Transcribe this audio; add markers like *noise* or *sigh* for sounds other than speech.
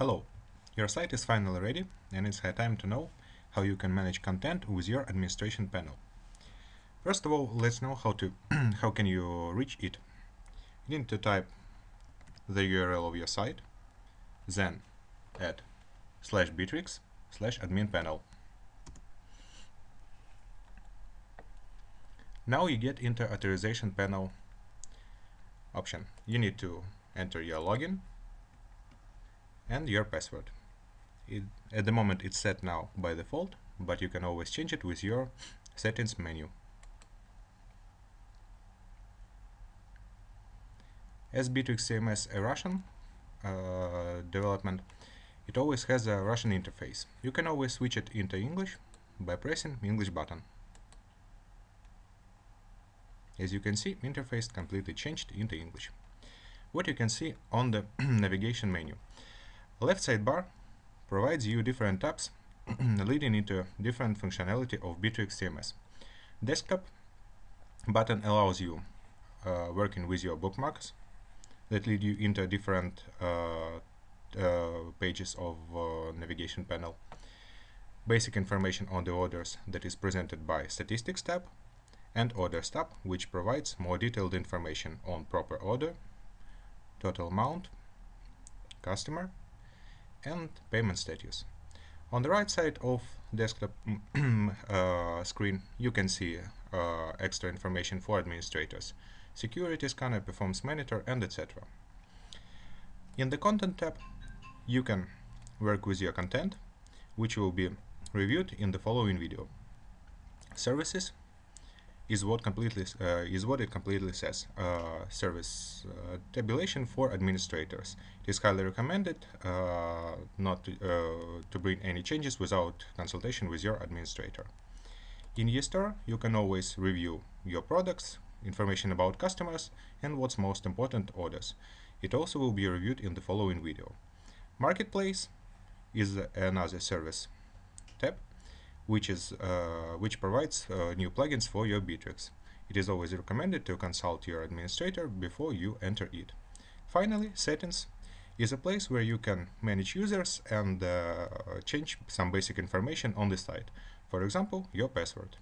Hello, your site is finally ready and it's high time to know how you can manage content with your administration panel. First of all, let's know how to *clears throat* how can you reach it. You need to type the URL of your site, then add slash bitrix slash admin panel. Now you get into authorization panel option. You need to enter your login and your password. It, at the moment it's set now by default, but you can always change it with your settings menu. As Bitrix CMS a Russian uh, development, it always has a Russian interface. You can always switch it into English by pressing English button. As you can see, interface completely changed into English. What you can see on the *clears throat* navigation menu. Left sidebar provides you different tabs *clears throat* leading into different functionality of Bitrix CMS. Desktop button allows you uh, working with your bookmarks that lead you into different uh, uh, pages of uh, navigation panel. Basic information on the orders that is presented by Statistics tab and Orders tab, which provides more detailed information on proper order, total amount, customer, and payment status. On the right side of desktop *clears throat* uh, screen, you can see uh, extra information for administrators, security scanner, performance monitor, and etc. In the Content tab, you can work with your content, which will be reviewed in the following video. Services is what completely uh, is what it completely says. Uh, service uh, tabulation for administrators. It is highly recommended uh, not to, uh, to bring any changes without consultation with your administrator. In eStore, you can always review your products, information about customers, and what's most important, orders. It also will be reviewed in the following video. Marketplace is another service tab which is uh, which provides uh, new plugins for your Bitrix. It is always recommended to consult your administrator before you enter it. Finally, settings is a place where you can manage users and uh, change some basic information on the site. For example, your password.